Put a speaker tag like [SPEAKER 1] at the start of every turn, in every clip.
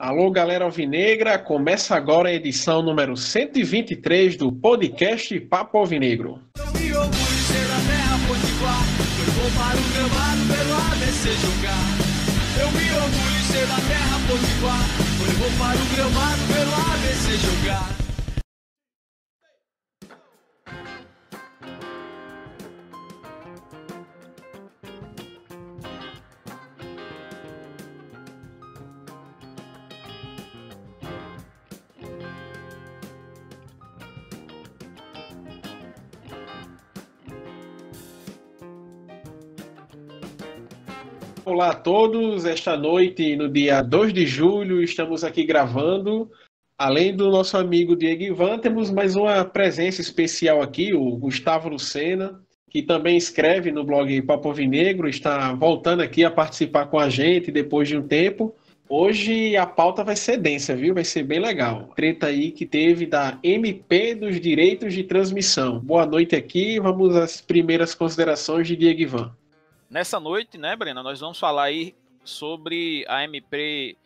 [SPEAKER 1] Alô, galera alvinegra, começa agora a edição número 123 do podcast Papo Alvinegro. Eu me orgulho de ser da terra potiguar, vou para o gramado pelo ABC jogar. Olá a todos, esta noite, no dia 2 de julho, estamos aqui gravando. Além do nosso amigo Diego Ivan, temos mais uma presença especial aqui, o Gustavo Lucena, que também escreve no blog Papo Vinegro, está voltando aqui a participar com a gente depois de um tempo. Hoje a pauta vai ser densa, viu? Vai ser bem legal. Treta aí que teve da MP dos direitos de transmissão. Boa noite aqui, vamos às primeiras considerações de Diego Ivan.
[SPEAKER 2] Nessa noite, né, Brena, nós vamos falar aí sobre a MP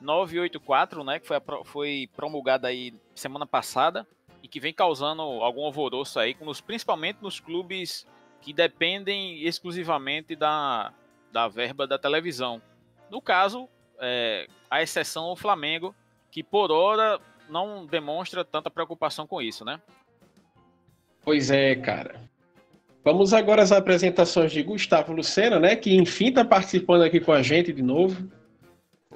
[SPEAKER 2] 984, né, que foi, foi promulgada aí semana passada e que vem causando algum alvoroço aí, principalmente nos clubes que dependem exclusivamente da, da verba da televisão. No caso, é, a exceção o Flamengo, que por hora não demonstra tanta preocupação com isso, né?
[SPEAKER 1] Pois é, cara. Vamos agora às apresentações de Gustavo Lucena, né? Que enfim está participando aqui com a gente de novo.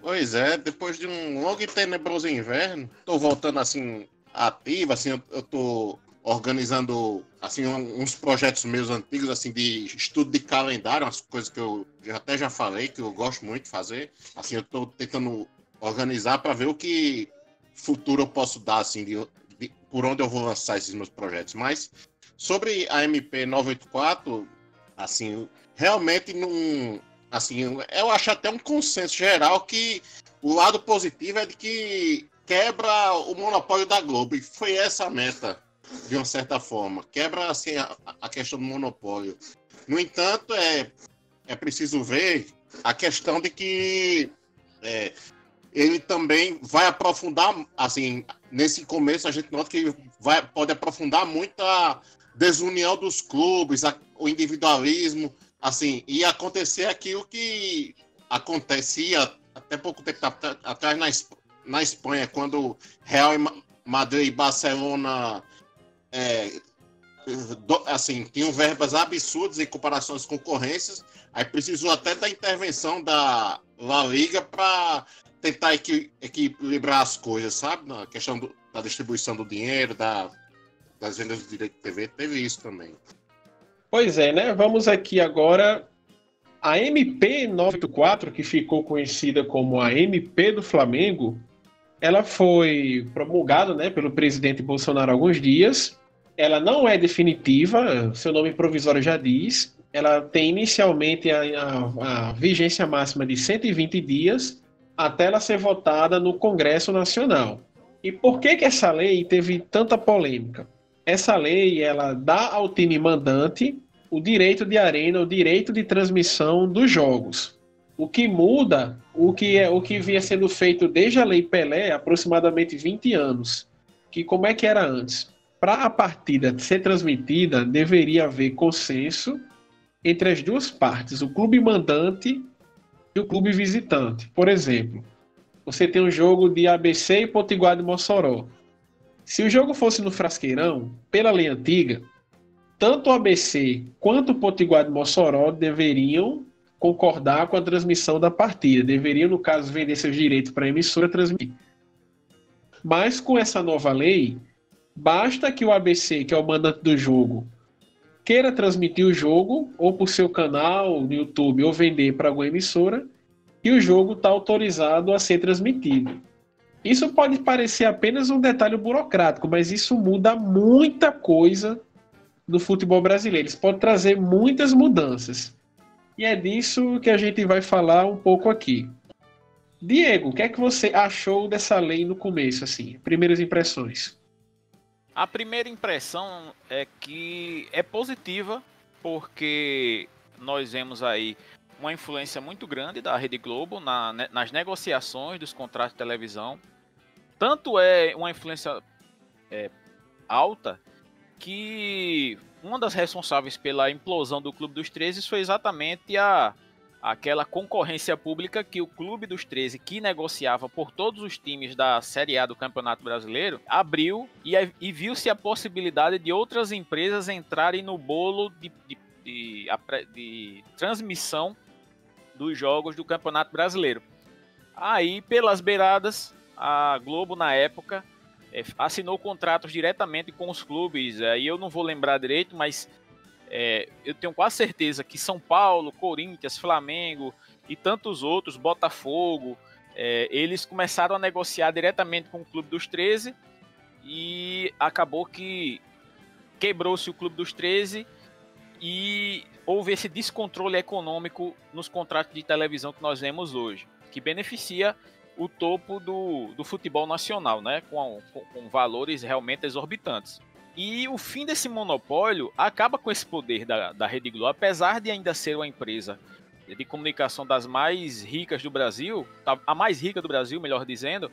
[SPEAKER 3] Pois é, depois de um longo e tenebroso inverno, estou voltando assim ativo, assim, eu, estou organizando assim uns projetos meus antigos assim de estudo de calendário, umas coisas que eu até já falei que eu gosto muito de fazer. Assim, eu estou tentando organizar para ver o que futuro eu posso dar assim de, de, por onde eu vou lançar esses meus projetos, mas Sobre a MP 984, assim, realmente não. Assim, eu acho até um consenso geral que o lado positivo é de que quebra o monopólio da Globo. E foi essa a meta, de uma certa forma. Quebra assim, a, a questão do monopólio. No entanto, é, é preciso ver a questão de que é, ele também vai aprofundar, assim, nesse começo a gente nota que vai, pode aprofundar muito a, desunião dos clubes, a, o individualismo, assim, e acontecer aquilo que acontecia até pouco tempo atrás na, na Espanha, quando Real Madrid e Barcelona é, do, assim, tinham verbas absurdas em comparação às concorrências, aí precisou até da intervenção da La Liga para tentar equilibrar as coisas, sabe? Na questão do, da distribuição do dinheiro, da das vendas direito de TV, teve isso também.
[SPEAKER 1] Pois é, né? Vamos aqui agora. A MP 984, que ficou conhecida como a MP do Flamengo, ela foi promulgada né, pelo presidente Bolsonaro há alguns dias. Ela não é definitiva, seu nome provisório já diz. Ela tem inicialmente a, a, a vigência máxima de 120 dias até ela ser votada no Congresso Nacional. E por que, que essa lei teve tanta polêmica? Essa lei ela dá ao time mandante o direito de arena, o direito de transmissão dos jogos. O que muda, o que é o que vinha sendo feito desde a lei Pelé, aproximadamente 20 anos. Que como é que era antes? Para a partida ser transmitida, deveria haver consenso entre as duas partes, o clube mandante e o clube visitante. Por exemplo, você tem um jogo de ABC e Potiguar de Mossoró. Se o jogo fosse no Frasqueirão, pela lei antiga, tanto o ABC quanto o Potiguar de Mossoró deveriam concordar com a transmissão da partida, deveriam, no caso, vender seus direitos para a emissora transmitir. Mas com essa nova lei, basta que o ABC, que é o mandante do jogo, queira transmitir o jogo, ou por seu canal no YouTube, ou vender para alguma emissora, e o jogo está autorizado a ser transmitido. Isso pode parecer apenas um detalhe burocrático, mas isso muda muita coisa no futebol brasileiro. Isso pode trazer muitas mudanças. E é disso que a gente vai falar um pouco aqui. Diego, o que é que você achou dessa lei no começo, assim? Primeiras impressões.
[SPEAKER 2] A primeira impressão é que é positiva, porque nós vemos aí uma influência muito grande da Rede Globo na, nas negociações dos contratos de televisão. Tanto é uma influência é, alta que uma das responsáveis pela implosão do Clube dos 13 foi exatamente a aquela concorrência pública que o Clube dos 13, que negociava por todos os times da Série A do Campeonato Brasileiro, abriu e, e viu-se a possibilidade de outras empresas entrarem no bolo de, de, de, de transmissão dos jogos do Campeonato Brasileiro. Aí, pelas beiradas, a Globo, na época, é, assinou contratos diretamente com os clubes. Aí eu não vou lembrar direito, mas é, eu tenho quase certeza que São Paulo, Corinthians, Flamengo e tantos outros, Botafogo, é, eles começaram a negociar diretamente com o Clube dos 13 e acabou que quebrou-se o Clube dos 13 e houve esse descontrole econômico nos contratos de televisão que nós vemos hoje, que beneficia o topo do, do futebol nacional, né? Com, com, com valores realmente exorbitantes. E o fim desse monopólio acaba com esse poder da, da Rede Globo, apesar de ainda ser uma empresa de comunicação das mais ricas do Brasil, tá, a mais rica do Brasil, melhor dizendo,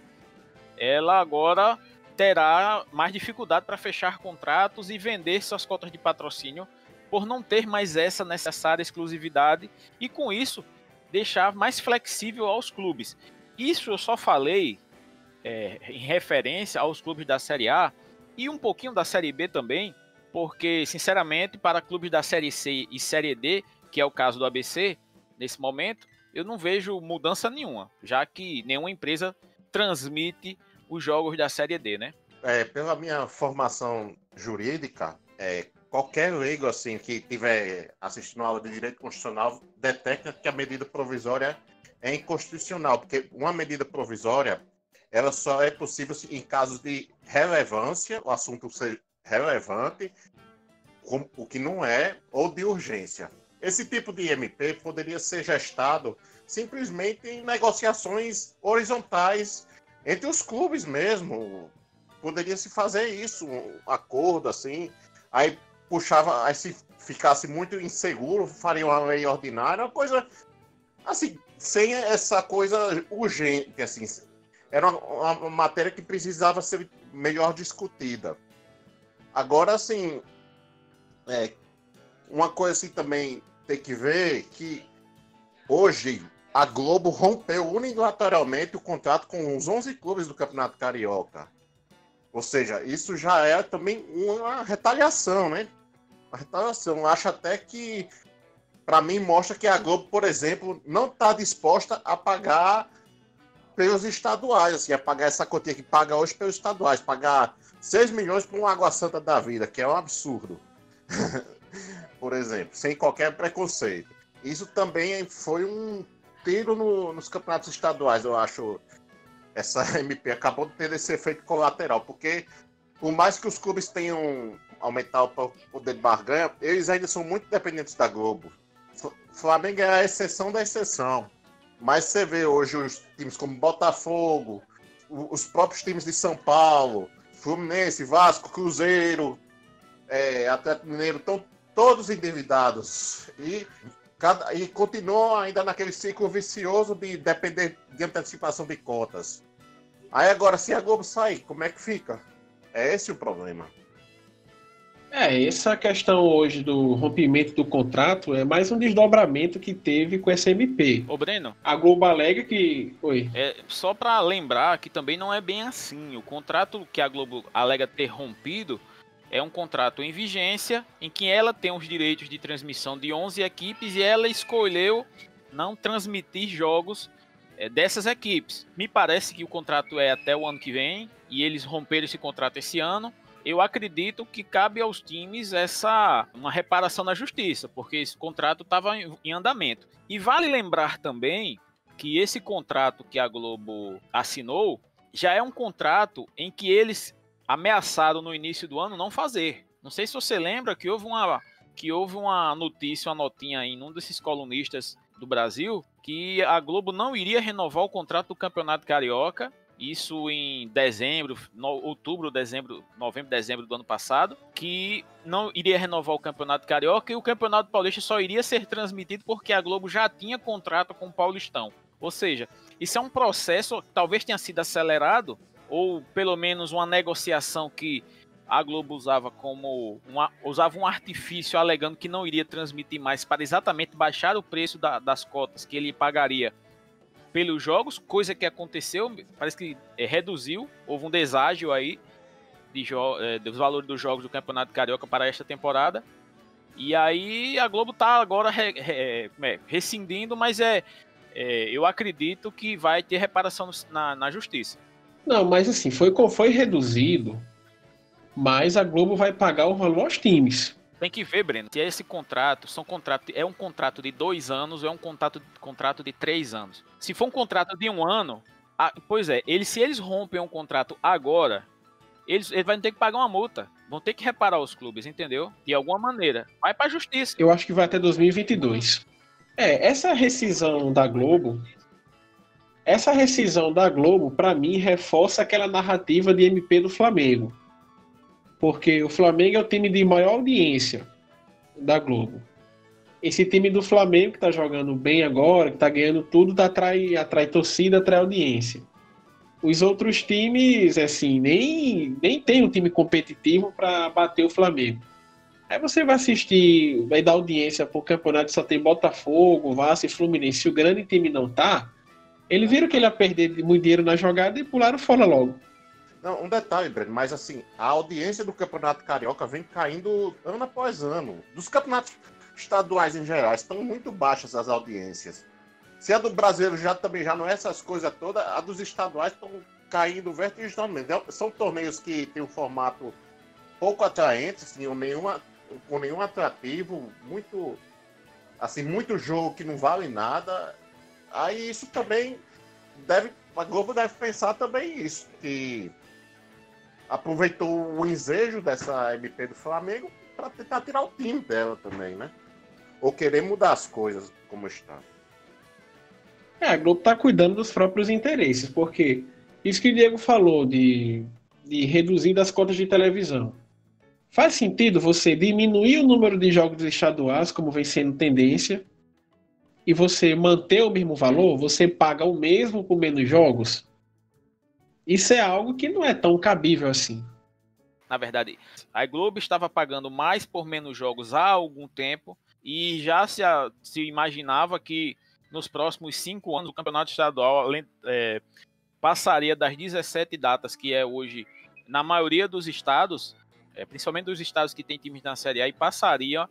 [SPEAKER 2] ela agora terá mais dificuldade para fechar contratos e vender suas cotas de patrocínio por não ter mais essa necessária exclusividade e com isso deixar mais flexível aos clubes. Isso eu só falei é, em referência aos clubes da Série A e um pouquinho da Série B também, porque, sinceramente, para clubes da Série C e Série D, que é o caso do ABC, nesse momento, eu não vejo mudança nenhuma, já que nenhuma empresa transmite os jogos da Série D, né?
[SPEAKER 3] É, pela minha formação jurídica, é, qualquer leigo assim que tiver assistindo aula de direito constitucional detecta que a medida provisória é inconstitucional, porque uma medida provisória ela só é possível em casos de relevância, o assunto ser relevante, o que não é, ou de urgência. Esse tipo de MP poderia ser gestado simplesmente em negociações horizontais entre os clubes mesmo. Poderia se fazer isso, um acordo assim. Aí puxava, aí se ficasse muito inseguro, faria uma lei ordinária, uma coisa assim, sem essa coisa urgente, assim, era uma, uma, matéria que precisava ser melhor discutida. Agora, assim, é, uma coisa assim também tem que ver que hoje a Globo rompeu unilateralmente o contrato com os 11 clubes do Campeonato Carioca. Ou seja, isso já é também uma retaliação, né? Uma retaliação. Acho até que, para mim, mostra que a Globo, por exemplo, não está disposta a pagar pelos estaduais, assim, a pagar essa quantia que paga hoje pelos estaduais, pagar 6 milhões para um Água Santa da vida, que é um absurdo. Por exemplo, sem qualquer preconceito. Isso também foi um tiro no, nos campeonatos estaduais, eu acho. Essa MP acabou de ter esse efeito colateral, porque por mais que os clubes tenham aumentado o poder de barganha, eles ainda são muito dependentes da Globo. Flamengo é a exceção da exceção. Mas você vê hoje os times como Botafogo, os próprios times de São Paulo, Fluminense, Vasco, Cruzeiro, é, Atlético Mineiro, estão todos endividados. E, cada, e continuam ainda naquele ciclo vicioso de depender de antecipação de cotas. Aí agora, se a Globo sair, como é que fica? É esse o problema.
[SPEAKER 1] É, essa questão hoje do rompimento do contrato é mais um desdobramento que teve com essa MP.
[SPEAKER 2] Ô, Breno.
[SPEAKER 1] A Globo alega que. Oi.
[SPEAKER 2] É, só para lembrar que também não é bem assim. O contrato que a Globo alega ter rompido é um contrato em vigência em que ela tem os direitos de transmissão de 11 equipes e ela escolheu não transmitir jogos é, dessas equipes. Me parece que o contrato é até o ano que vem e eles romperam esse contrato esse ano eu acredito que cabe aos times essa uma reparação na justiça, porque esse contrato estava em andamento. E vale lembrar também que esse contrato que a Globo assinou já é um contrato em que eles ameaçaram no início do ano não fazer. Não sei se você lembra que houve uma que houve uma notícia, uma notinha em um desses colunistas do Brasil que a Globo não iria renovar o contrato do Campeonato Carioca isso em dezembro, no, outubro, dezembro, novembro, dezembro do ano passado, que não iria renovar o Campeonato Carioca e o Campeonato Paulista só iria ser transmitido porque a Globo já tinha contrato com o Paulistão. Ou seja, isso é um processo que talvez tenha sido acelerado, ou pelo menos uma negociação que a Globo usava como uma, usava um artifício alegando que não iria transmitir mais para exatamente baixar o preço da, das cotas que ele pagaria pelos jogos, coisa que aconteceu, parece que é, reduziu, houve um deságio aí de é, dos valores dos jogos do Campeonato Carioca para esta temporada. E aí a Globo está agora re, re, é, rescindindo, mas é, é, eu acredito que vai ter reparação na, na justiça.
[SPEAKER 1] Não, mas assim, foi, foi reduzido, mas a Globo vai pagar o valor aos times.
[SPEAKER 2] Tem que ver, Breno, se esse contrato são contrato, é um contrato de dois anos ou é um contrato, contrato de três anos. Se for um contrato de um ano, pois é, eles, se eles rompem um contrato agora, eles, eles vão ter que pagar uma multa. Vão ter que reparar os clubes, entendeu? De alguma maneira. Vai pra justiça.
[SPEAKER 1] Eu acho que vai até 2022. É, essa rescisão da Globo. Essa rescisão da Globo, para mim, reforça aquela narrativa de MP do Flamengo porque o Flamengo é o time de maior audiência da Globo. Esse time do Flamengo que está jogando bem agora, que está ganhando tudo, atrai, atrai torcida, atrai audiência. Os outros times, assim, nem, nem tem um time competitivo para bater o Flamengo. Aí você vai assistir, vai dar audiência para o campeonato só tem Botafogo, Vasco e Fluminense. Se o grande time não tá, eles viram que ele ia perder muito dinheiro na jogada e pularam fora logo.
[SPEAKER 3] Não, um detalhe, Breno, mas assim, a audiência do Campeonato Carioca vem caindo ano após ano. Dos campeonatos estaduais em geral, estão muito baixas as audiências. Se a do brasileiro já também já não é essas coisas todas, a dos estaduais estão caindo vertiginosamente. É, são torneios que têm um formato pouco atraente, assim, nenhuma, com nenhum atrativo, muito assim, muito jogo que não vale nada. Aí isso também deve a Globo deve pensar também isso, que aproveitou o ensejo dessa MP do Flamengo para tentar tirar o time dela também, né? Ou querer mudar as coisas como está.
[SPEAKER 1] É, a Globo está cuidando dos próprios interesses, porque isso que o Diego falou de, de reduzir as cotas de televisão. Faz sentido você diminuir o número de jogos estaduais, como vem sendo tendência, e você manter o mesmo valor? Você paga o mesmo por menos jogos? Isso é algo que não é tão cabível assim.
[SPEAKER 2] Na verdade, a Globo estava pagando mais por menos jogos há algum tempo e já se, se imaginava que nos próximos cinco anos o campeonato estadual é, passaria das 17 datas que é hoje na maioria dos estados, é, principalmente dos estados que têm times na Série A, e passaria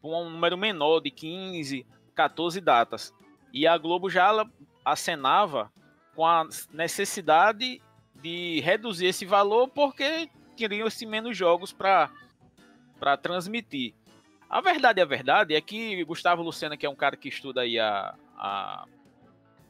[SPEAKER 2] por um número menor de 15, 14 datas. E a Globo já acenava com a necessidade de reduzir esse valor porque queriam-se menos jogos para transmitir. A verdade, a verdade é que Gustavo Lucena, que é um cara que estuda aí a, a,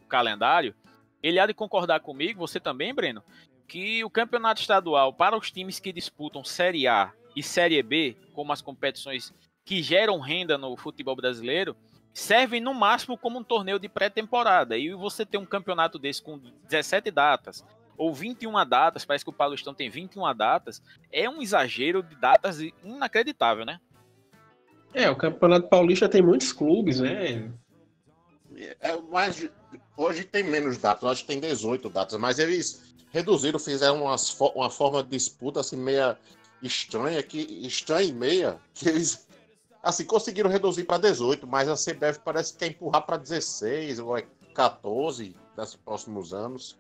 [SPEAKER 2] o calendário, ele há de concordar comigo, você também, Breno, que o campeonato estadual para os times que disputam Série A e Série B, como as competições que geram renda no futebol brasileiro, servem no máximo como um torneio de pré-temporada. E você ter um campeonato desse com 17 datas ou 21 datas, parece que o Paulistão tem 21 datas, é um exagero de datas inacreditável, né?
[SPEAKER 1] É, o Campeonato Paulista tem muitos clubes, né?
[SPEAKER 3] É, mas hoje tem menos datas, hoje tem 18 datas, mas eles reduziram, fizeram umas, uma forma de disputa assim meia estranha, que estranha e meia, que eles Assim, conseguiram reduzir para 18, mas a CBF parece que quer empurrar para 16 ou 14 nos próximos anos.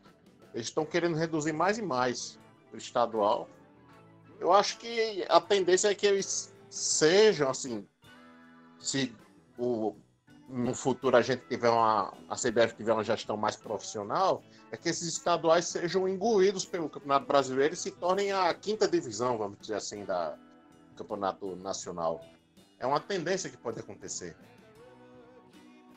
[SPEAKER 3] Eles estão querendo reduzir mais e mais o estadual. Eu acho que a tendência é que eles sejam, assim, se o, no futuro a gente tiver uma. a CBF tiver uma gestão mais profissional, é que esses estaduais sejam engolidos pelo Campeonato Brasileiro e se tornem a quinta divisão, vamos dizer assim, da Campeonato Nacional. É uma tendência que pode acontecer.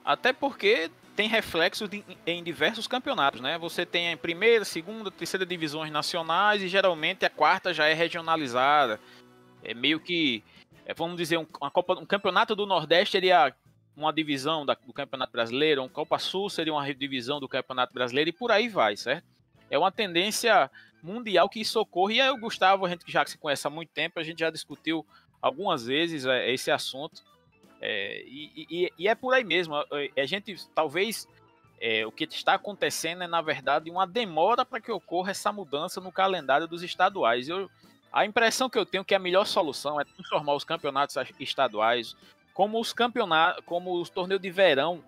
[SPEAKER 2] Até porque tem reflexo de, em diversos campeonatos, né? Você tem a primeira, segunda, terceira divisões nacionais e geralmente a quarta já é regionalizada. É meio que, é, vamos dizer, um, Copa, um campeonato do Nordeste seria uma divisão da, do Campeonato Brasileiro, um Copa Sul seria uma divisão do Campeonato Brasileiro e por aí vai, certo? é uma tendência mundial que isso ocorre. E aí o Gustavo, a gente já se conhece há muito tempo, a gente já discutiu algumas vezes é, esse assunto. É, e, e, e, é por aí mesmo. A gente talvez é, o que está acontecendo é, na verdade, uma demora para que ocorra essa mudança no calendário dos estaduais. Eu, a impressão que eu tenho é que a melhor solução é transformar os campeonatos estaduais como os campeonatos, como os torneios de verão,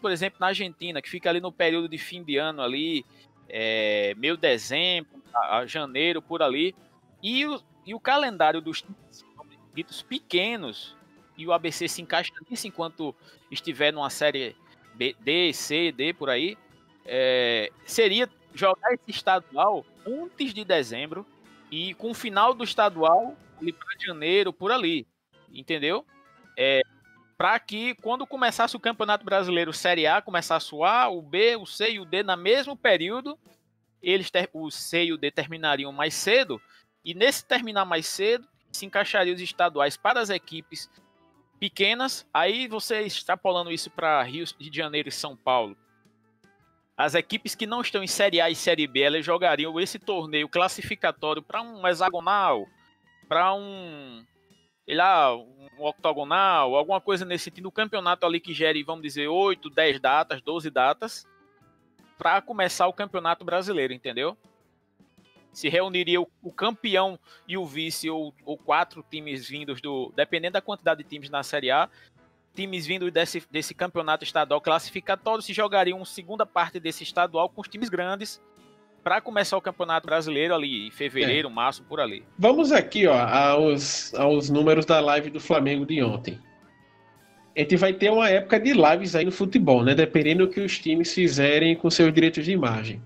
[SPEAKER 2] por exemplo, na Argentina, que fica ali no período de fim de ano ali, é, meio dezembro, a, a janeiro, por ali. E o, e o calendário dos ditos pequenos e o ABC se encaixa nisso enquanto estiver numa série B, D, C, D por aí, é, seria jogar esse estadual antes de dezembro e com o final do estadual ali para janeiro, por ali, entendeu? É, para que quando começasse o Campeonato Brasileiro Série A, começasse o A, o B, o C e o D no mesmo período, eles o C e o D terminariam mais cedo, e nesse terminar mais cedo, se encaixariam os estaduais para as equipes pequenas. Aí você extrapolando isso para Rio de Janeiro e São Paulo. As equipes que não estão em Série A e Série B, elas jogariam esse torneio classificatório para um hexagonal, para um, sei lá, um octogonal, alguma coisa nesse sentido, um campeonato ali que gere, vamos dizer, 8, 10 datas, 12 datas, para começar o campeonato brasileiro, entendeu? Se reuniria o, o campeão e o vice, ou, ou, quatro times vindos do. Dependendo da quantidade de times na Série A, times vindos desse, desse campeonato estadual classificatório se jogariam uma segunda parte desse estadual com os times grandes para começar o Campeonato Brasileiro ali em fevereiro, é. março, por ali.
[SPEAKER 1] Vamos aqui, ó, aos, aos números da live do Flamengo de ontem. A gente vai ter uma época de lives aí no futebol, né? Dependendo do que os times fizerem com seus direitos de imagem.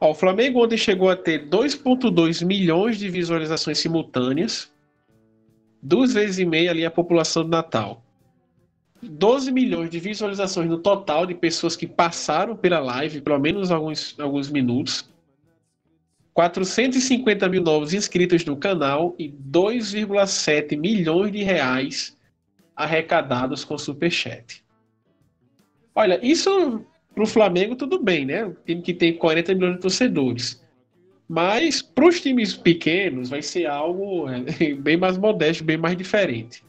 [SPEAKER 1] Ó, o Flamengo ontem chegou a ter 2,2 milhões de visualizações simultâneas, duas vezes e meia ali a população do Natal. 12 milhões de visualizações no total de pessoas que passaram pela live, pelo menos alguns, alguns minutos. 450 mil novos inscritos no canal e 2,7 milhões de reais arrecadados com Superchat. Olha, isso para o Flamengo, tudo bem, né? Um time que tem 40 milhões de torcedores. Mas para os times pequenos vai ser algo é, bem mais modesto, bem mais diferente.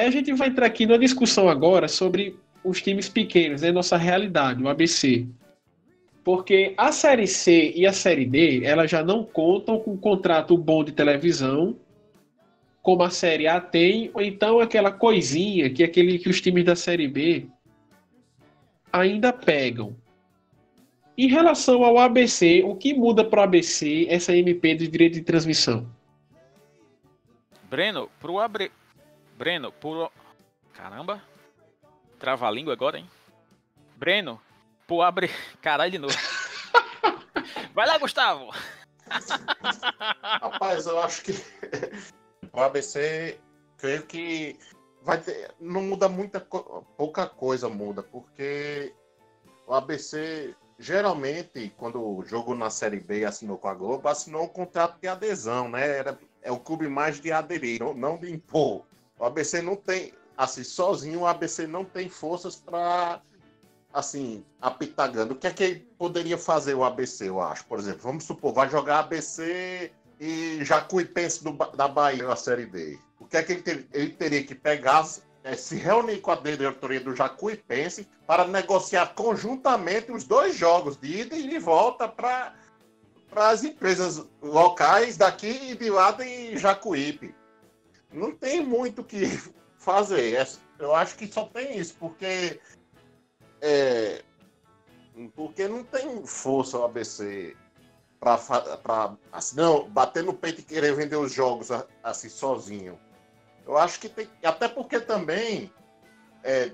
[SPEAKER 1] Aí a gente vai entrar aqui numa discussão agora sobre os times pequenos, né? Nossa realidade, o ABC. Porque a Série C e a Série D, elas já não contam com um contrato bom de televisão, como a Série A tem, ou então aquela coisinha que aquele que os times da Série B ainda pegam. Em relação ao ABC, o que muda para o ABC essa MP de direito de transmissão?
[SPEAKER 2] Breno, para o Breno, por. Caramba! Trava a língua agora, hein? Breno, por abre. Caralho de novo. Vai lá, Gustavo!
[SPEAKER 3] Rapaz, eu acho que o ABC, creio que vai ter, não muda muita pouca coisa muda, porque o ABC geralmente quando o jogo na Série B assinou com a Globo, assinou um contrato de adesão, né? Era, é o clube mais de aderir, não, não de impor. O ABC não tem, assim, sozinho o ABC não tem forças para assim, apitagando. O que é que poderia fazer o ABC, eu acho? Por exemplo, vamos supor, vai jogar ABC e Jacuipense do, da Bahia na Série D. O que é que ele, ter, ele teria que pegar, é, se reunir com a diretoria do Jacuipense para negociar conjuntamente os dois jogos, de ida e de volta, para as empresas locais daqui e de lá em Jacuípe não tem muito o que fazer. É, eu acho que só tem isso, porque é, Porque não tem força o ABC para assim, não, bater no peito e querer vender os jogos assim sozinho. Eu acho que tem. Até porque também é,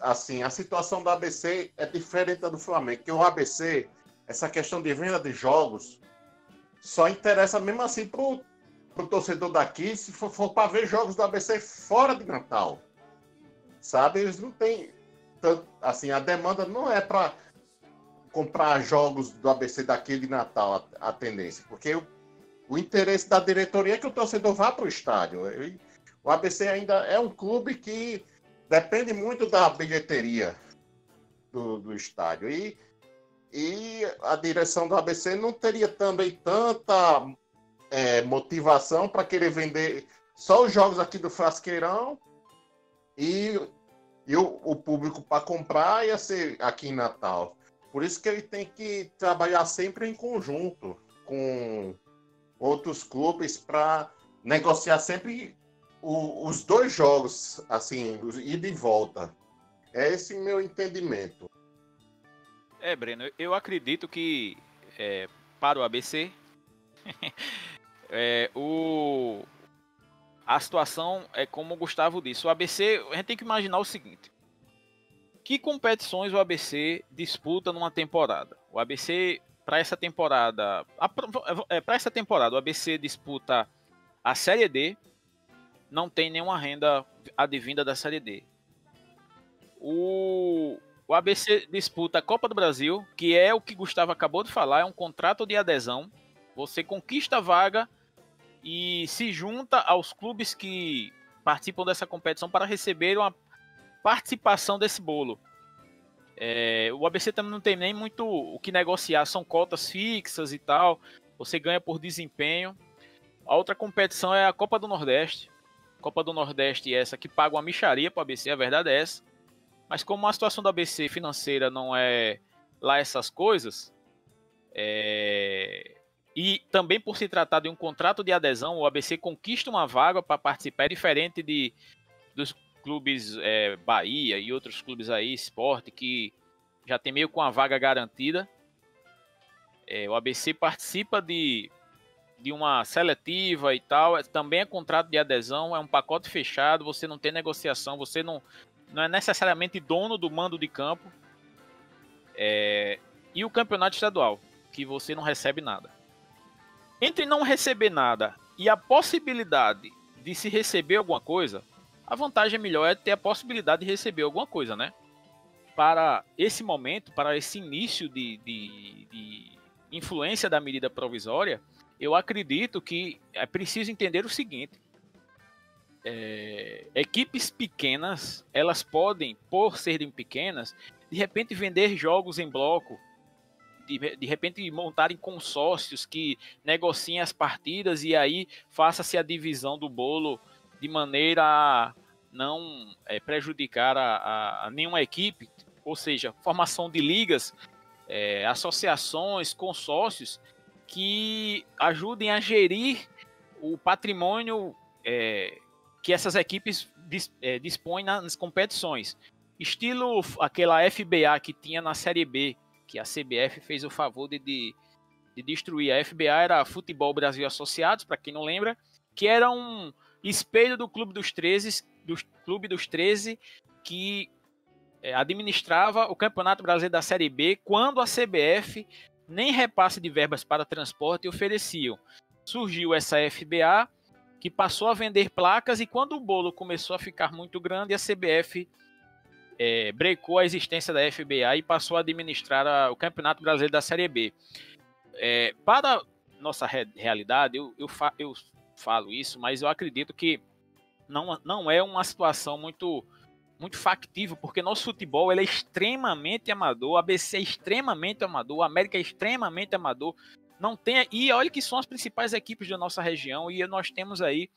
[SPEAKER 3] assim, a situação do ABC é diferente da do Flamengo, que o ABC, essa questão de venda de jogos, só interessa mesmo assim pro, pro torcedor daqui se for, for para ver jogos do ABC fora de Natal. Sabe? Eles não têm. Tanto, assim, a demanda não é para comprar jogos do ABC daqui de Natal, a, a tendência, porque o, o, interesse da diretoria é que o torcedor vá para o estádio. o ABC ainda é um clube que depende muito da bilheteria do, do estádio. E, e a direção do ABC não teria também tanta é, motivação para querer vender só os jogos aqui do Frasqueirão e, e o, o público para comprar ia ser aqui em Natal. Por isso que ele tem que trabalhar sempre em conjunto com outros clubes para negociar sempre o, os dois jogos, assim, ida e volta. É esse meu entendimento.
[SPEAKER 2] É, Breno, eu acredito que é, para o ABC é, o, a situação é como o Gustavo disse. O ABC, a gente tem que imaginar o seguinte: que competições o ABC disputa numa temporada? O ABC para essa temporada, é, para essa temporada, o ABC disputa a Série D, não tem nenhuma renda advinda da Série D. O, o ABC disputa a Copa do Brasil, que é o que Gustavo acabou de falar, é um contrato de adesão. Você conquista a vaga e se junta aos clubes que participam dessa competição para receber uma participação desse bolo. É, o ABC também não tem nem muito o que negociar, são cotas fixas e tal. Você ganha por desempenho. A outra competição é a Copa do Nordeste, Copa do Nordeste essa que paga uma micharia para o ABC, a verdade é essa. Mas como a situação do ABC financeira não é lá essas coisas, é... e também por se tratar de um contrato de adesão, o ABC conquista uma vaga para participar, é diferente de, dos clubes é, Bahia e outros clubes aí, esporte, que já tem meio com a vaga garantida. É, o ABC participa de de uma seletiva e tal, é, também é contrato de adesão, é um pacote fechado, você não tem negociação, você não, não é necessariamente dono do mando de campo. É, e o campeonato estadual, que você não recebe nada. Entre não receber nada e a possibilidade de se receber alguma coisa, a vantagem melhor é ter a possibilidade de receber alguma coisa, né? Para esse momento, para esse início de, de, de influência da medida provisória, eu acredito que é preciso entender o seguinte: é, equipes pequenas, elas podem, por serem pequenas, de repente vender jogos em bloco, de, de repente montarem consórcios que negociem as partidas e aí faça-se a divisão do bolo de maneira a não é, prejudicar a, a, a, nenhuma equipe, ou seja, formação de ligas, é, associações, consórcios que ajudem a gerir o patrimônio é, que essas equipes dis, é, dispõem nas competições. Estilo aquela FBA que tinha na Série B, que a CBF fez o favor de, de, de destruir. A FBA era Futebol Brasil Associados, para quem não lembra, que era um espelho do Clube dos 13, do Clube dos 13 que é, administrava o Campeonato Brasileiro da Série B quando a CBF nem repasse de verbas para transporte ofereciam. Surgiu essa FBA, que passou a vender placas, e quando o bolo começou a ficar muito grande, a CBF é, brecou a existência da FBA e passou a administrar a, o Campeonato Brasileiro da Série B. É, para nossa re realidade, eu, eu, fa eu falo isso, mas eu acredito que não, não é uma situação muito muito factível, porque nosso futebol ele é extremamente amador, ABC é extremamente amador, a América é extremamente amador. Não tem e olha que são as principais equipes da nossa região e nós temos aí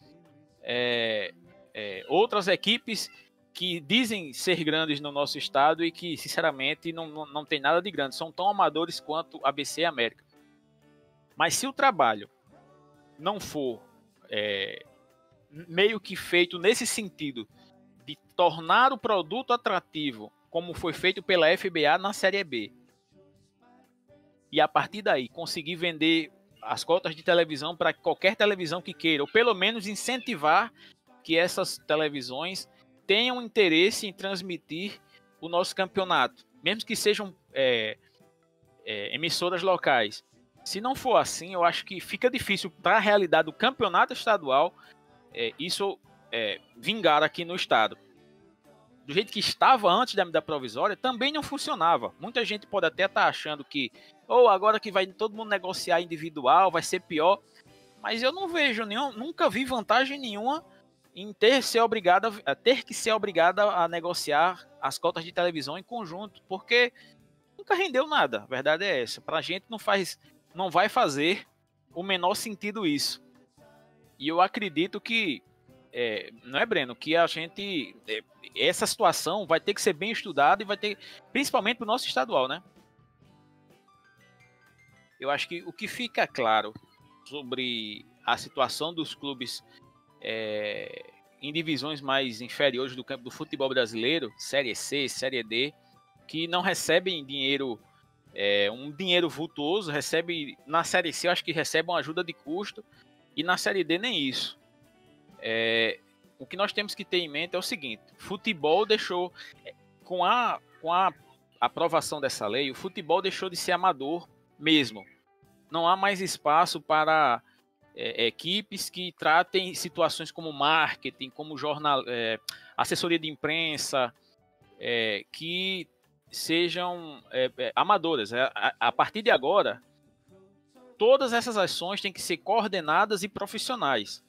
[SPEAKER 2] é, é, outras equipes que dizem ser grandes no nosso estado e que sinceramente não, não, não tem nada de grande, são tão amadores quanto ABC e América. Mas se o trabalho não for é, meio que feito nesse sentido de tornar o produto atrativo como foi feito pela FBA na Série B. E a partir daí conseguir vender as cotas de televisão para qualquer televisão que queira, ou pelo menos incentivar que essas televisões tenham interesse em transmitir o nosso campeonato, mesmo que sejam é, é, emissoras locais. Se não for assim, eu acho que fica difícil para a realidade do campeonato estadual é, isso é, vingar aqui no estado. Do jeito que estava antes da medida provisória, também não funcionava. Muita gente pode até estar tá achando que, ou oh, agora que vai todo mundo negociar individual, vai ser pior. Mas eu não vejo nenhum, nunca vi vantagem nenhuma em ter, ser obrigada, ter que ser obrigada a negociar as cotas de televisão em conjunto, porque nunca rendeu nada. A verdade é essa. Para a gente não faz, não vai fazer o menor sentido isso. E eu acredito que é, não é Breno, que a gente é, essa situação vai ter que ser bem estudada e vai ter principalmente para o nosso estadual, né? Eu acho que o que fica claro sobre a situação dos clubes é, em divisões mais inferiores do campo do futebol brasileiro, Série C, Série D, que não recebem dinheiro, é, um dinheiro vultuoso, recebe na Série C, eu acho que recebe uma ajuda de custo, e na Série D nem isso. É, o que nós temos que ter em mente é o seguinte: futebol deixou, com a, com a aprovação dessa lei, o futebol deixou de ser amador mesmo. Não há mais espaço para é, equipes que tratem situações como marketing, como jornal, é, assessoria de imprensa, é, que sejam é, é, amadoras. É, a, a, partir de agora, todas essas ações têm que ser coordenadas e profissionais.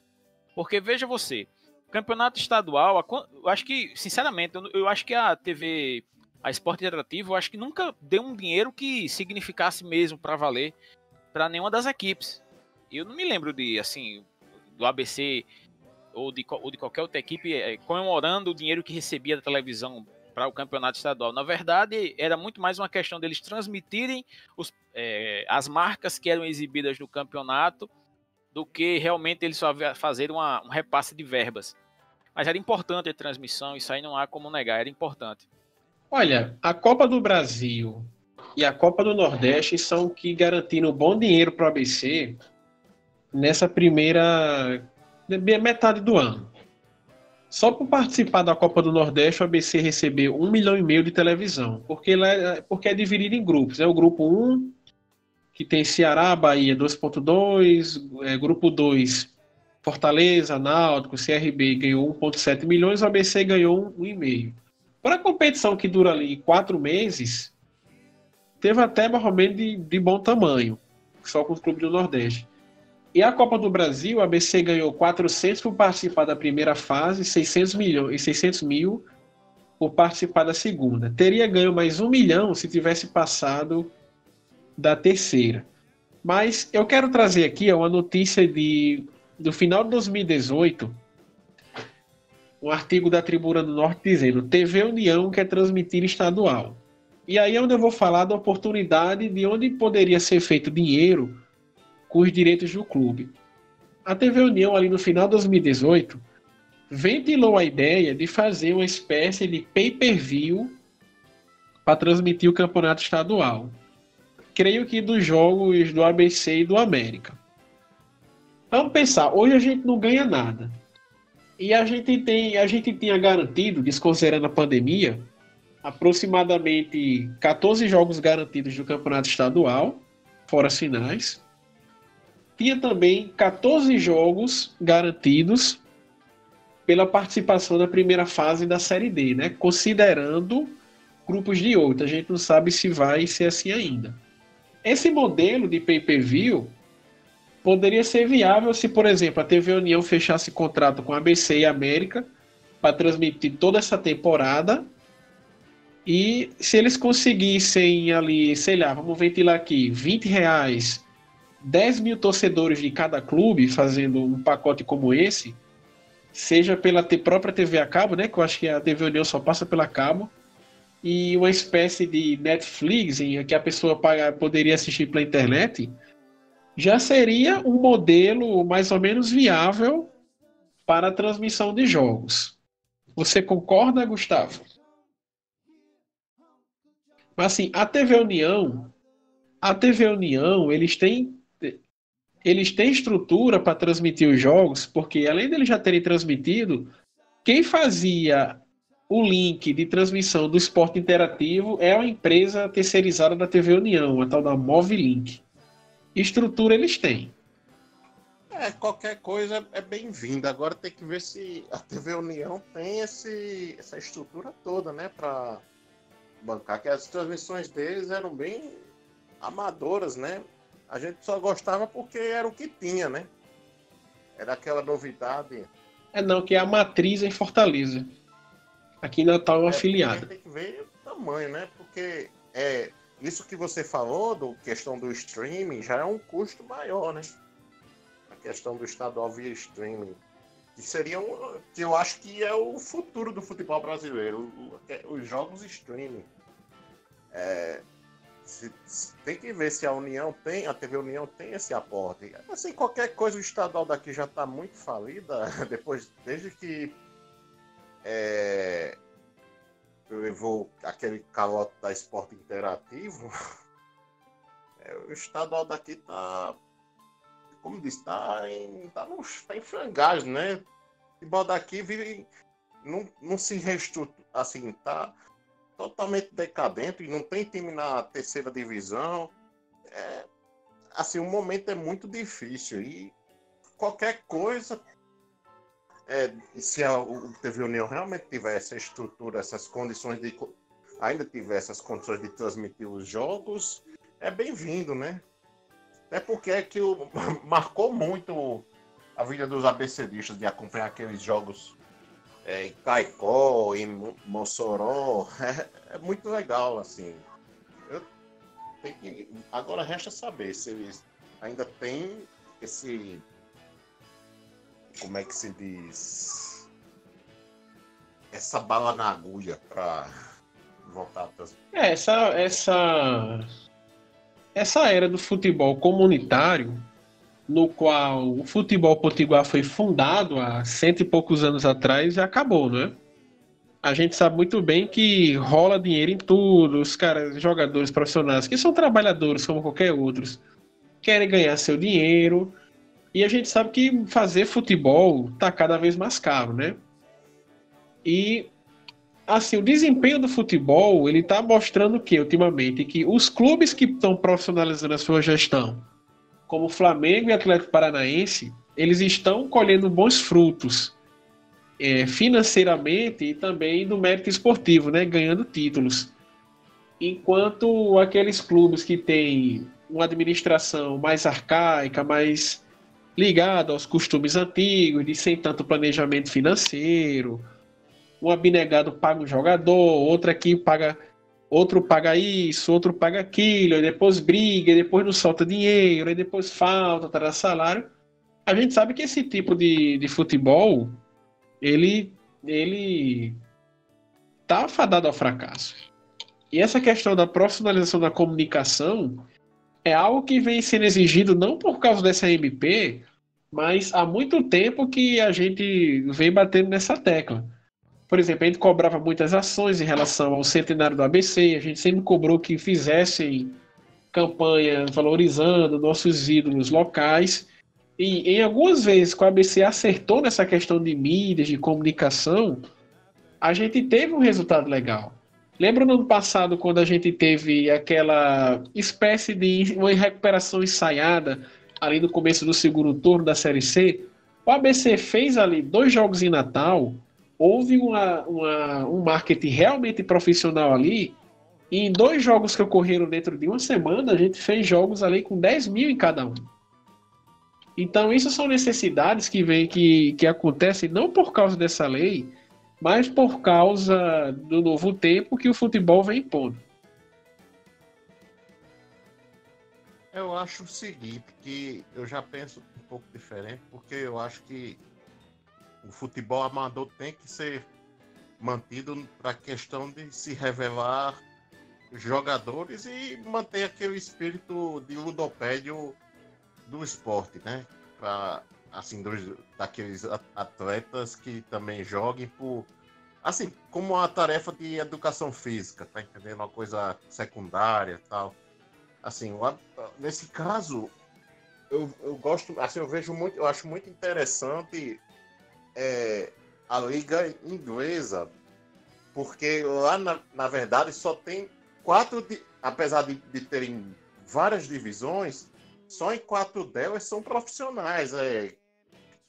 [SPEAKER 2] Porque veja você, campeonato estadual, eu acho que, sinceramente, eu, eu acho que a TV, a Esporte Interativo, eu acho que nunca deu um dinheiro que significasse mesmo para valer para nenhuma das equipes. Eu não me lembro de, assim, do ABC ou de, ou de qualquer outra equipe é, comemorando o dinheiro que recebia da televisão para o campeonato estadual. Na verdade, era muito mais uma questão deles transmitirem os, é, as marcas que eram exibidas no campeonato do que realmente eles só fazerem uma, um repasse de verbas. Mas era importante a transmissão, isso aí não há como negar, era importante.
[SPEAKER 1] Olha, a Copa do Brasil e a Copa do Nordeste são que garantiram bom dinheiro para o ABC nessa primeira metade do ano. Só por participar da Copa do Nordeste, o ABC recebeu um milhão e meio de televisão, porque, é, porque é dividido em grupos. É o grupo 1, que tem Ceará, Bahia 2.2, é, grupo 2, Fortaleza, Náutico, CRB ganhou 1.7 milhões, o ABC ganhou 1,5. Para a competição que dura ali quatro meses, teve até mais ou menos de, de bom tamanho, só com os clubes do Nordeste. E a Copa do Brasil, a ABC ganhou 400 por participar da primeira fase, 600 milhões e 600 mil por participar da segunda. Teria ganho mais um milhão se tivesse passado da terceira. Mas eu quero trazer aqui uma notícia de, do final de 2018, um artigo da Tribuna do Norte dizendo TV União quer transmitir estadual. E aí é onde eu vou falar da oportunidade de onde poderia ser feito dinheiro com os direitos do clube. A TV União, ali no final de 2018, ventilou a ideia de fazer uma espécie de pay-per-view para transmitir o campeonato estadual. Creio que dos jogos do ABC e do América. Vamos pensar, hoje a gente não ganha nada. E a gente tem, a gente tinha garantido, desconsiderando a pandemia, aproximadamente 14 jogos garantidos do campeonato estadual, fora as finais tinha também 14 jogos garantidos pela participação na primeira fase da Série D, né? Considerando grupos de oito. A gente não sabe se vai ser assim ainda. Esse modelo de pay-per-view poderia ser viável se, por exemplo, a TV União fechasse contrato com a ABC e América para transmitir toda essa temporada. E se eles conseguissem ali, sei lá, vamos ventilar aqui, 20 reais 10 mil torcedores de cada clube fazendo um pacote como esse, seja pela própria TV a cabo, né? Que eu acho que a TV União só passa pela cabo, e uma espécie de Netflix em que a pessoa poderia assistir pela internet, já seria um modelo mais ou menos viável para a transmissão de jogos. Você concorda, Gustavo? Mas assim, a TV União, a TV União, eles têm eles têm estrutura para transmitir os jogos, porque além deles já terem transmitido, quem fazia o link de transmissão do esporte interativo é a empresa terceirizada da TV União, a tal da Movilink. Estrutura eles têm.
[SPEAKER 3] É, qualquer coisa é bem-vinda. Agora tem que ver se a TV União tem esse, essa estrutura toda, né, para bancar. Que as transmissões deles eram bem amadoras, né? A gente só gostava porque era o que tinha, né? Era aquela novidade.
[SPEAKER 1] É não, que é a matriz em Fortaleza. Aqui em Natal é uma é, afiliada.
[SPEAKER 3] Tem que ver o tamanho, né? Porque é, isso que você falou, do questão do streaming, já é um custo maior, né? A questão do estadual via streaming. Que seria um, que eu acho que é o futuro do futebol brasileiro, os jogos streaming. É, se, se, tem que ver se a União tem, a TV União tem esse aporte. Assim, qualquer coisa, o estadual daqui já está muito falida, depois, desde que é, levou aquele calote da esporte interativo, é, o estadual daqui está, como disse, está em, tá no, tá em frangagem, né? Futebol daqui vive, não, não se reestrutura, assim, tá totalmente decadente não tem time na terceira divisão. É, assim, o momento é muito difícil e qualquer coisa, é, se a, TV União realmente tiver essa estrutura, essas condições de ainda tiver essas condições de transmitir os jogos, é bem-vindo, né? É porque é que o, marcou muito a vida dos ABCDistas de acompanhar aqueles jogos é, em Caicó, em Mossoró. É, é, muito legal, assim. Eu que, agora resta saber se eles ainda têm esse. Como é que se diz? Essa bala na agulha para voltar para
[SPEAKER 1] É, essa, essa, essa era do futebol comunitário no qual o futebol potiguar foi fundado há cento e poucos anos atrás e acabou, né? A gente sabe muito bem que rola dinheiro em tudo, os caras, jogadores profissionais, que são trabalhadores como qualquer outros, querem ganhar seu dinheiro. E a gente sabe que fazer futebol tá cada vez mais caro, né? E assim, o desempenho do futebol, ele tá mostrando que ultimamente que os clubes que estão profissionalizando a sua gestão, como Flamengo e Atlético Paranaense, eles estão colhendo bons frutos é, financeiramente e também no mérito esportivo, né, ganhando títulos. Enquanto aqueles clubes que têm uma administração mais arcaica, mais ligada aos costumes antigos, de sem tanto planejamento financeiro, um abnegado paga um jogador, outro aqui paga outro paga isso, outro paga aquilo, aí depois briga, e depois não solta dinheiro, aí depois falta, traz salário. A gente sabe que esse tipo de, de futebol, ele, ele tá fadado ao fracasso. E essa questão da profissionalização da comunicação é algo que vem sendo exigido não por causa dessa MP, mas há muito tempo que a gente vem batendo nessa tecla. Por exemplo, a gente cobrava muitas ações em relação ao centenário do ABC, a gente sempre cobrou que fizessem campanhas valorizando nossos ídolos locais. E em algumas vezes que o ABC acertou nessa questão de mídias, de comunicação, a gente teve um resultado legal. Lembra no ano passado quando a gente teve aquela espécie de uma recuperação ensaiada ali no começo do segundo turno da Série C? O ABC fez ali dois jogos em Natal houve uma, uma, um marketing realmente profissional ali. E em dois jogos que ocorreram dentro de uma semana, a gente fez jogos ali com 10 mil em cada um. Então, isso são necessidades que, vem, que, que acontecem não por causa dessa lei, mas por causa do novo tempo que o futebol vem impondo.
[SPEAKER 3] Eu acho o seguinte, que eu já penso um pouco diferente, porque eu acho que o futebol amador tem que ser mantido para a questão de se revelar jogadores e manter aquele espírito de ludopédio do esporte, né? Para assim dos, daqueles atletas que também joguem por assim, como uma tarefa de educação física, tá entendendo? Uma coisa secundária tal. Assim, nesse caso, eu, eu gosto, assim, eu vejo muito, eu acho muito interessante é, a liga inglesa, porque lá, na, na verdade, só tem quatro, apesar de, de terem várias divisões, só em quatro delas são profissionais. É,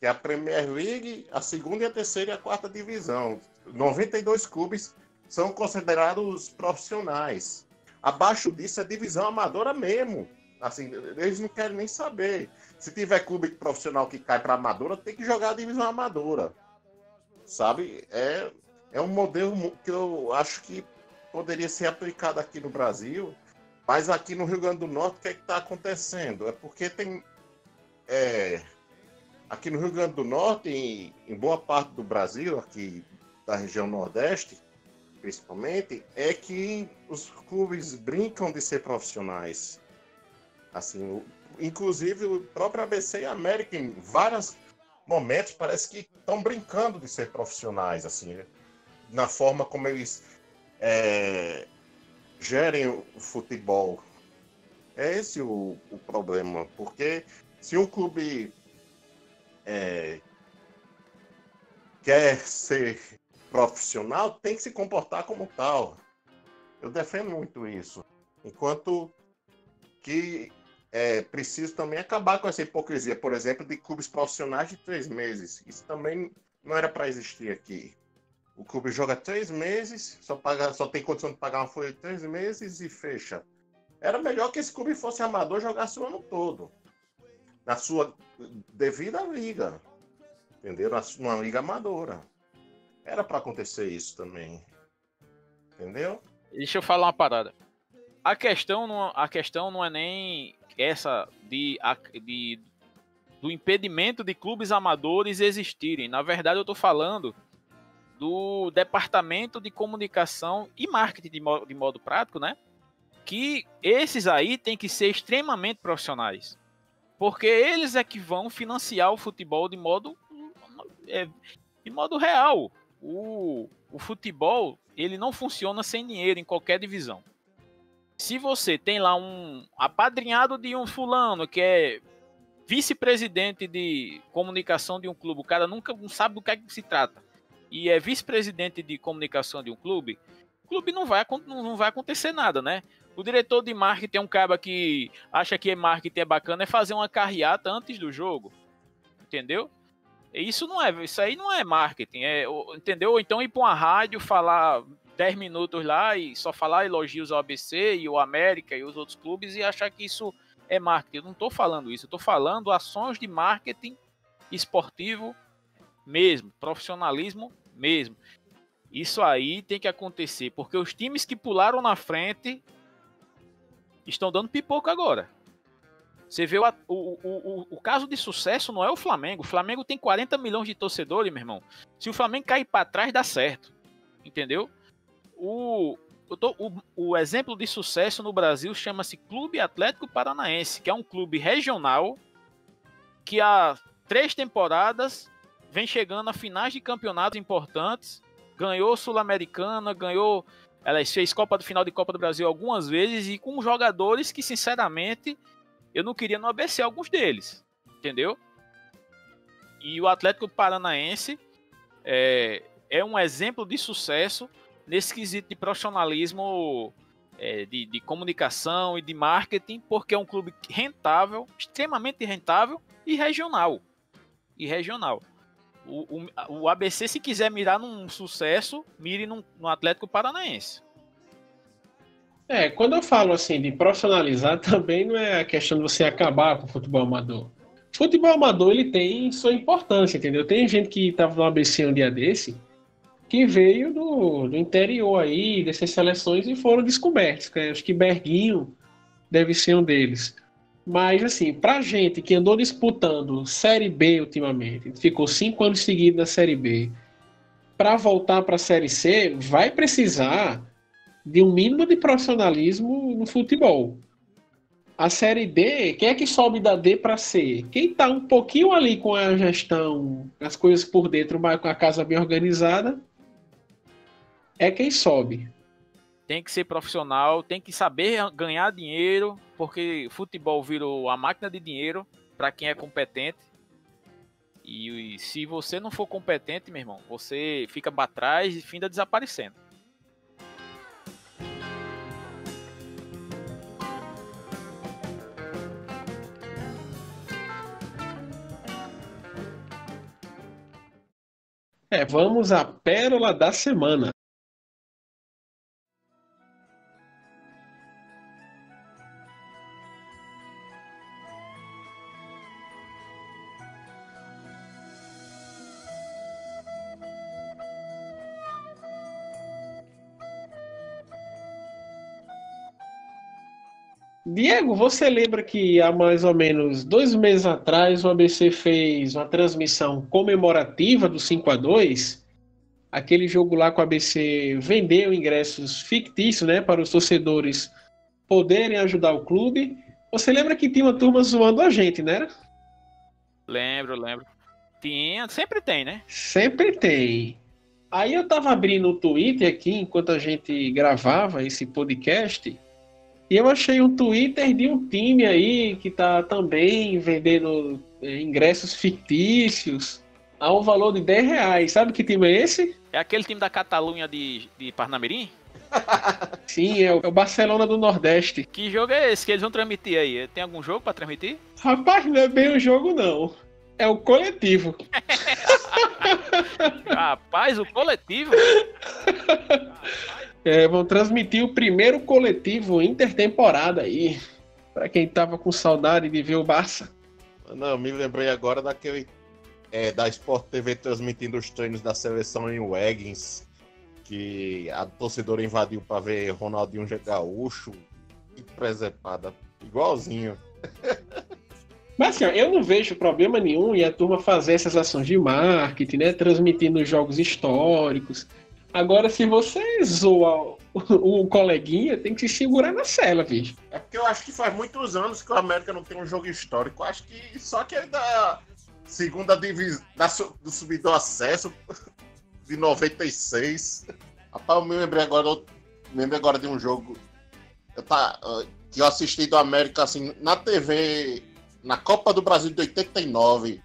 [SPEAKER 3] que é a Premier League, a segunda e a terceira e a quarta divisão. 92 clubes são considerados profissionais. Abaixo disso é divisão amadora mesmo. Assim, eles não querem nem saber. Se tiver clube profissional que cai para amadora, tem que jogar a divisão amadora. Sabe? É, é um modelo que eu acho que poderia ser aplicado aqui no Brasil, mas aqui no Rio Grande do Norte, o que é está acontecendo? É porque tem. É, aqui no Rio Grande do Norte, em, em boa parte do Brasil, aqui da região Nordeste, principalmente, é que os clubes brincam de ser profissionais. Assim, inclusive o próprio ABC e América, em vários momentos, parece que estão brincando de ser profissionais, assim, na forma como eles é, gerem o futebol. É esse o, o problema, porque se um clube é, quer ser profissional, tem que se comportar como tal. Eu defendo muito isso. Enquanto que é preciso também acabar com essa hipocrisia, por exemplo, de clubes profissionais de três meses. Isso também não era para existir aqui. O clube joga três meses, só, paga, só tem condição de pagar uma folha de três meses e fecha. Era melhor que esse clube fosse amador e jogasse o ano todo. Na sua devida liga. Entendeu? Numa liga amadora. Era para acontecer isso também. Entendeu?
[SPEAKER 2] Deixa eu falar uma parada. A questão não, a questão não é nem essa de, de do impedimento de clubes amadores existirem. Na verdade, eu estou falando do departamento de comunicação e marketing de modo, de modo prático, né? Que esses aí têm que ser extremamente profissionais. Porque eles é que vão financiar o futebol de modo, é, de modo real. O, o futebol, ele não funciona sem dinheiro em qualquer divisão. Se você tem lá um apadrinhado de um fulano que é vice-presidente de comunicação de um clube, o cara nunca não sabe do que, é que se trata e é vice-presidente de comunicação de um clube, o clube não vai, não vai acontecer nada, né? O diretor de marketing é um cara que acha que marketing é bacana, é fazer uma carreata antes do jogo. Entendeu? Isso não é, isso aí não é marketing, é, entendeu? Ou então ir para uma rádio falar 10 minutos lá e só falar elogios ao ABC e o América e os outros clubes e achar que isso é marketing. Eu não estou falando isso, eu estou falando ações de marketing esportivo mesmo, profissionalismo mesmo. Isso aí tem que acontecer, porque os times que pularam na frente estão dando pipoca agora. Você vê o, o, o, o, caso de sucesso não é o Flamengo. O Flamengo tem 40 milhões de torcedores, meu irmão. Se o Flamengo cair para trás, dá certo. Entendeu? O, tô, o, o exemplo de sucesso no Brasil chama-se Clube Atlético Paranaense, que é um clube regional que há três temporadas vem chegando a finais de campeonatos importantes, ganhou Sul-Americana, ganhou. Ela fez Copa do Final de Copa do Brasil algumas vezes e com jogadores que, sinceramente, eu não queria no ABC alguns deles, entendeu? E o Atlético Paranaense é, é um exemplo de sucesso nesse quesito de profissionalismo, é, de, de comunicação e de marketing, porque é um clube rentável, extremamente rentável e regional. E regional. O, o, o, ABC, se quiser mirar num sucesso, mire num, no Atlético Paranaense.
[SPEAKER 1] É, quando eu falo assim de profissionalizar, também não é a questão de você acabar com o futebol amador. O futebol amador ele tem sua importância, entendeu? Tem gente que estava no ABC um dia desse que veio do, do interior aí, dessas seleções e foram descobertos. Né? Acho que Berguinho deve ser um deles. Mas, assim, pra gente que andou disputando Série B ultimamente, ficou cinco anos seguidos na Série B, para voltar para a Série C, vai precisar de um mínimo de profissionalismo no futebol. A Série D, quem é que sobe da D para C? Quem está um pouquinho ali com a gestão, as coisas por dentro, mas com a casa bem organizada, é quem sobe.
[SPEAKER 2] Tem que ser profissional, tem que saber ganhar dinheiro, porque futebol virou a máquina de dinheiro para quem é competente. E, e, se você não for competente, meu irmão, você fica para trás e finda desaparecendo.
[SPEAKER 1] É, vamos à pérola da semana. Diego, você lembra que há mais ou menos dois meses atrás o ABC fez uma transmissão comemorativa do 5 a 2 Aquele jogo lá com o ABC vendeu ingressos fictícios né, para os torcedores poderem ajudar o clube. Você lembra que tinha uma turma zoando a gente, né?
[SPEAKER 2] Lembro, lembro. Tinha, sempre tem, né?
[SPEAKER 1] Sempre tem. Aí eu tava abrindo o Twitter aqui enquanto a gente gravava esse podcast e eu achei um Twitter de um time aí que tá também vendendo é, ingressos fictícios a um valor de 10 reais. Sabe que time é esse?
[SPEAKER 2] É aquele time da Catalunha de, de Parnamirim?
[SPEAKER 1] Sim, é o, é o Barcelona do Nordeste.
[SPEAKER 2] Que jogo é esse que eles vão transmitir aí? Tem algum jogo para transmitir?
[SPEAKER 1] Rapaz, não é bem o jogo, não. É o coletivo.
[SPEAKER 2] Rapaz, o coletivo?
[SPEAKER 1] É, vão transmitir o primeiro coletivo intertemporada aí. Para quem tava com saudade de ver o Barça.
[SPEAKER 3] Não, me lembrei agora daquele. É, da Sport TV transmitindo os treinos da seleção em Waggins. Que a torcedora invadiu para ver Ronaldinho Gaúcho. Que presepada. Igualzinho.
[SPEAKER 1] Mas assim, eu não vejo problema nenhum em a turma fazer essas ações de marketing, né? Transmitindo jogos históricos Agora, se você zoa o, o coleguinha, tem que se segurar na cela, bicho.
[SPEAKER 3] É porque eu acho que faz muitos anos que o América não tem um jogo histórico. Eu acho que só que é da segunda divisão, do subidor acesso de 96. Rapaz, eu me lembrei agora, eu lembrei agora de um jogo eu tá, que eu assisti do América assim, na TV, na Copa do Brasil de 89,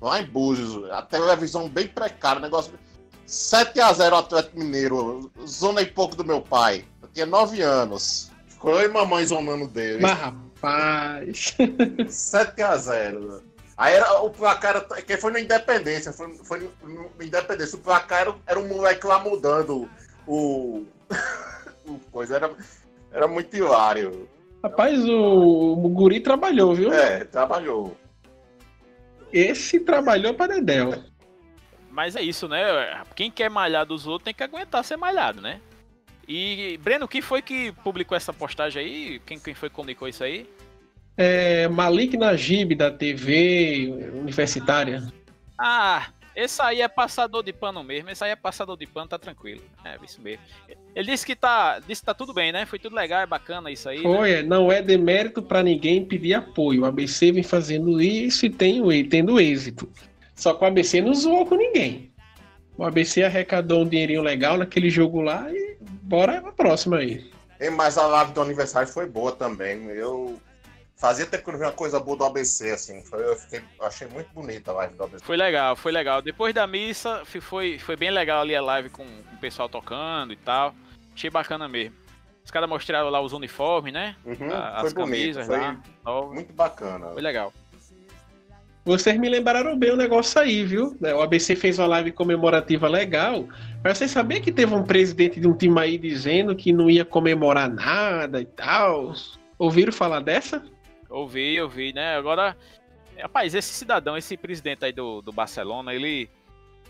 [SPEAKER 3] lá em Búzios. A televisão bem precária, negócio 7x0 Atlético Mineiro, zona e pouco do meu pai. Eu tinha 9 anos. Ficou eu e mamãe zonando dele.
[SPEAKER 1] Mas rapaz.
[SPEAKER 3] 7x0. Aí era o placar, que foi na Independência, foi, foi no, Independência. O placar era, era um moleque lá mudando o. o coisa, era, era muito hilário.
[SPEAKER 1] Rapaz, o, o Guri trabalhou, viu?
[SPEAKER 3] É, trabalhou.
[SPEAKER 1] Esse trabalhou para Dedel.
[SPEAKER 2] Mas é isso, né? Quem quer malhar dos outros tem que aguentar ser malhado, né? E, Breno, quem foi que publicou essa postagem aí? Quem, quem foi que comunicou isso aí?
[SPEAKER 1] É Malik Najib, da TV universitária.
[SPEAKER 2] Ah, esse aí é passador de pano mesmo. Esse aí é passador de pano, tá tranquilo. É, isso mesmo. Ele disse que tá, disse que tá tudo bem, né? Foi tudo legal, é bacana isso aí.
[SPEAKER 1] Foi,
[SPEAKER 2] né?
[SPEAKER 1] É, não é demérito para ninguém pedir apoio. O ABC vem fazendo isso e tem, tendo êxito. Só que o ABC não zoou com ninguém. O ABC arrecadou um dinheirinho legal naquele jogo lá e bora pra próxima aí.
[SPEAKER 3] E, mas a live do aniversário foi boa também. Eu fazia tempo que eu não vi uma coisa boa do ABC, assim. Foi, eu fiquei, achei muito bonita a live do ABC.
[SPEAKER 2] Foi legal, foi legal. Depois da missa, foi, foi bem legal ali a live com, com o pessoal tocando e tal. Achei bacana mesmo. Os caras mostraram lá os uniformes, né?
[SPEAKER 3] Uhum, as foi camisas bonito, foi muito bacana.
[SPEAKER 2] Foi legal.
[SPEAKER 1] Vocês me lembraram bem o negócio aí, viu? O ABC fez uma live comemorativa legal. Mas vocês sabiam que teve um presidente de um time aí dizendo que não ia comemorar nada e tal? Ouviram falar dessa?
[SPEAKER 2] Ouvi, ouvi, né? Agora, rapaz, esse cidadão, esse presidente aí do, do Barcelona, ele,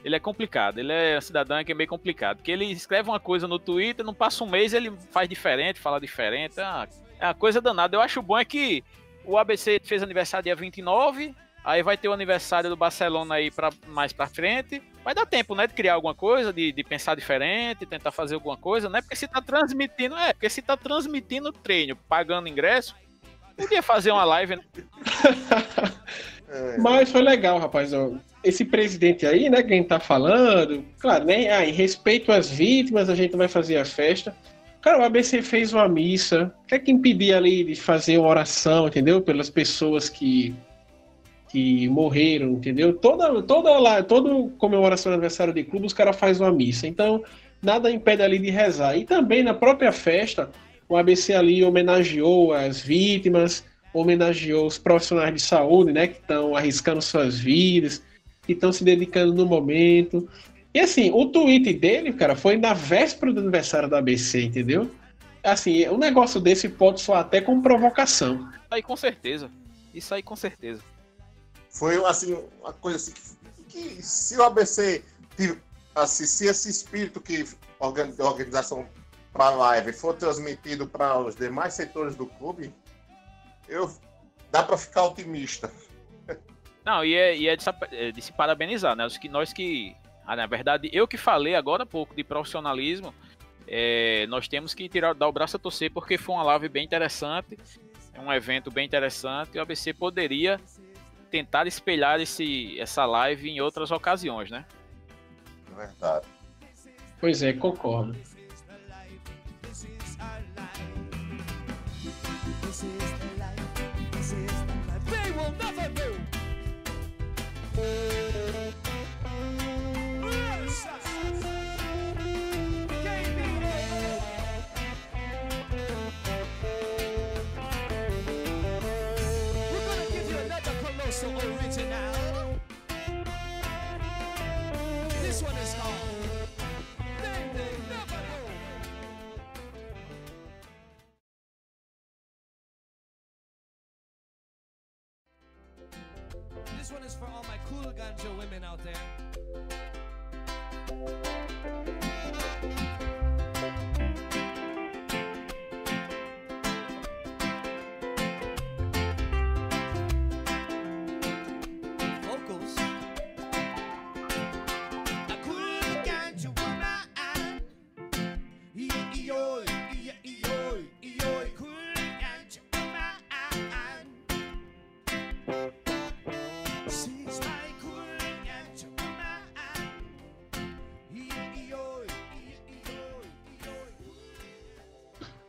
[SPEAKER 2] ele é complicado. Ele é um cidadão que é meio complicado. Porque ele escreve uma coisa no Twitter, não passa um mês, ele faz diferente, fala diferente. É uma, é uma coisa danada. Eu acho bom é que o ABC fez aniversário dia 29, Aí vai ter o aniversário do Barcelona aí pra, mais pra frente. Vai dar tempo, né? De criar alguma coisa, de, de pensar diferente, tentar fazer alguma coisa, né? Porque se tá transmitindo, é, porque se tá transmitindo treino, pagando ingresso, podia fazer uma live, né?
[SPEAKER 1] É. Mas foi legal, rapaz. esse presidente aí, né, quem tá falando, claro, né, ah, em respeito às vítimas, a gente vai fazer a festa. Cara, o ABC fez uma missa. O que é que impedia ali de fazer uma oração, entendeu? Pelas pessoas que, que morreram, entendeu? Toda, toda lá, toda comemoração do aniversário de clube, os caras fazem uma missa. Então, nada impede ali de rezar. E também na própria festa, o ABC ali homenageou as vítimas, homenageou os profissionais de saúde, né, que estão arriscando suas vidas, que estão se dedicando no momento. E assim, o tweet dele, cara, foi na véspera do aniversário da ABC, entendeu? Assim, um negócio desse pode soar até como provocação.
[SPEAKER 2] Aí com certeza. Isso aí com certeza.
[SPEAKER 3] Foi assim, uma coisa assim que, que se o ABC assim, se esse espírito que organização para a live for transmitido para os demais setores do clube, eu dá para ficar otimista.
[SPEAKER 2] Não, e é, e é, de, é de, se parabenizar, né? Os que, nós que. Ah, na verdade, eu que falei agora há pouco de profissionalismo, é, nós temos que tirar, dar o braço a torcer porque foi uma live bem interessante, é um evento bem interessante e o ABC poderia tentar espelhar esse, essa live em outras ocasiões, né?
[SPEAKER 3] Verdade.
[SPEAKER 1] Pois é, concordo.
[SPEAKER 4] one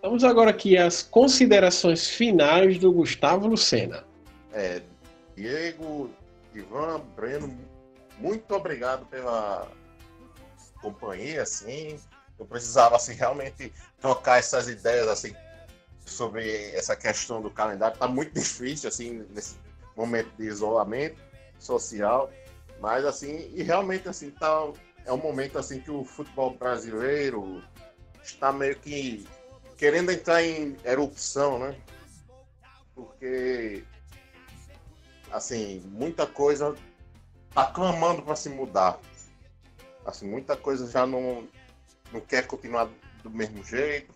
[SPEAKER 1] Vamos agora aqui às considerações finais do Gustavo Lucena.
[SPEAKER 3] É, Diego, Ivan, Breno, muito obrigado pela companhia, assim. Eu precisava, assim, realmente trocar essas ideias, assim, sobre essa questão do calendário. Tá muito difícil, assim, nesse momento de isolamento social. Mas, assim, e realmente, assim, tá, é um momento, assim, que o futebol brasileiro está meio que querendo entrar em erupção, né? Porque, assim, muita coisa tá clamando para se mudar. Assim, muita coisa já não, não quer continuar do mesmo jeito.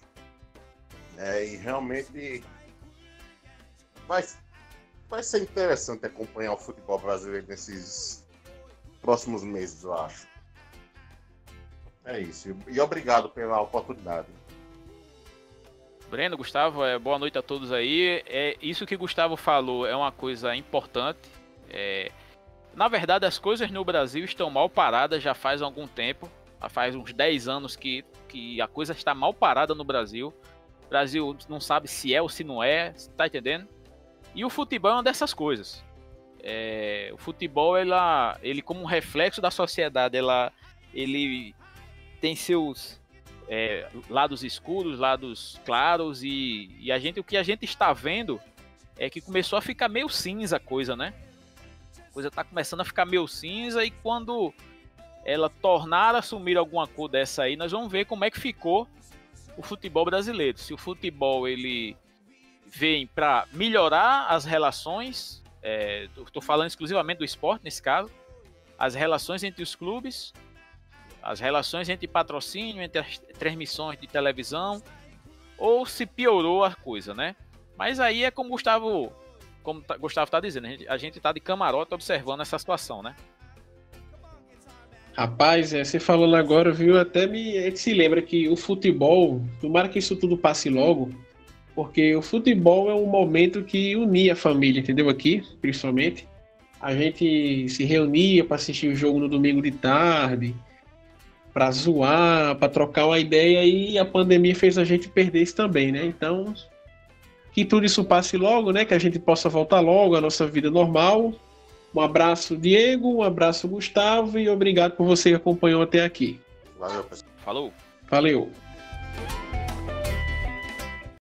[SPEAKER 3] É, e realmente vai, vai ser interessante acompanhar o futebol brasileiro nesses próximos meses, eu acho. É isso. E obrigado pela oportunidade.
[SPEAKER 2] Breno, Gustavo, é, boa noite a todos aí. É, isso que Gustavo falou é uma coisa importante. É, na verdade, as coisas no Brasil estão mal paradas já faz algum tempo. Já faz uns 10 anos que, que a coisa está mal parada no Brasil. O Brasil não sabe se é ou se não é, tá entendendo? E o futebol é uma dessas coisas. É, o futebol, ela, ele como um reflexo da sociedade, ela, ele tem seus é, lados escuros, lados claros e, e, a gente o que a gente está vendo é que começou a ficar meio cinza a coisa, né? A coisa tá começando a ficar meio cinza e quando ela tornar a assumir alguma cor dessa aí, nós vamos ver como é que ficou o futebol brasileiro. Se o futebol ele vem para melhorar as relações, estou é, falando exclusivamente do esporte nesse caso, as relações entre os clubes as relações entre patrocínio, entre as transmissões de televisão, ou se piorou a coisa, né? Mas aí é como Gustavo, como tá, Gustavo está dizendo, a gente está de camarote observando essa situação, né?
[SPEAKER 1] Rapaz, é, você falando agora, viu? Até me a gente se lembra que o futebol, tomara que isso tudo passe logo, porque o futebol é um momento que unia a família, entendeu? Aqui, principalmente. a gente se reunia para assistir o jogo no domingo de tarde, para zoar, para trocar uma ideia e a pandemia fez a gente perder isso também, né? Então, que tudo isso passe logo, né? Que a gente possa voltar logo à nossa vida normal. Um abraço, Diego, um abraço, Gustavo, e obrigado por você que acompanhou até aqui.
[SPEAKER 3] Valeu, pessoal.
[SPEAKER 2] Falou.
[SPEAKER 1] Valeu.